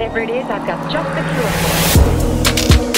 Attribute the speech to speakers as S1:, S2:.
S1: Whatever it is, I've got just the cure for it.